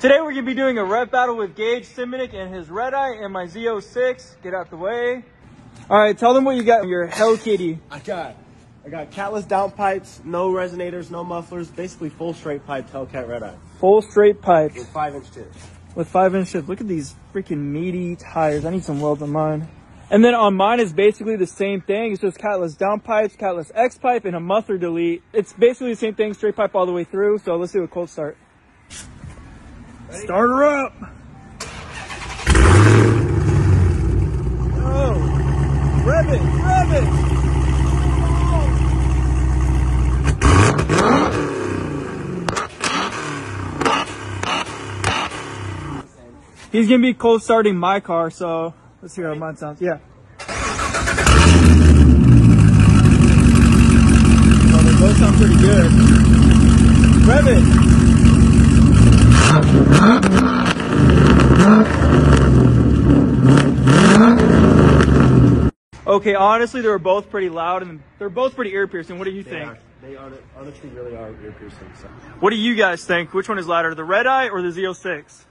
Today we're gonna be doing a rev battle with Gage Simonic and his Red Eye and my Z06. Get out the way. All right, tell them what you got in your Hell Kitty. I got, I got catless downpipes, no resonators, no mufflers, basically full straight pipe Hellcat Red Eye Full straight pipes with five inch tips. with five inch tips. Look at these freaking meaty tires. I need some welds on mine. And then on mine is basically the same thing. It's just catless downpipes, catless X pipe, and a muffler delete. It's basically the same thing, straight pipe all the way through. So let's do a cold start. Start her up. Oh, rev it, rev it. He's gonna be cold starting my car, so let's hear how mine sounds. Yeah. Well, they both sound pretty good. Rev it. Okay, honestly, they were both pretty loud and they're both pretty ear piercing. What do you They think? are, they are, honestly really are ear piercing. So. What do you guys think? Which one is louder, the red eye or the Z06?